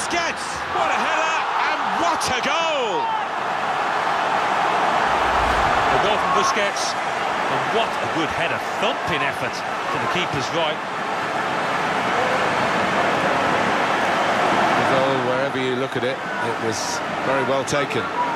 Busquets! What a header, and what a goal! The goal from Busquets, and what a good header, thumping effort to the keeper's right. The goal, wherever you look at it, it was very well taken.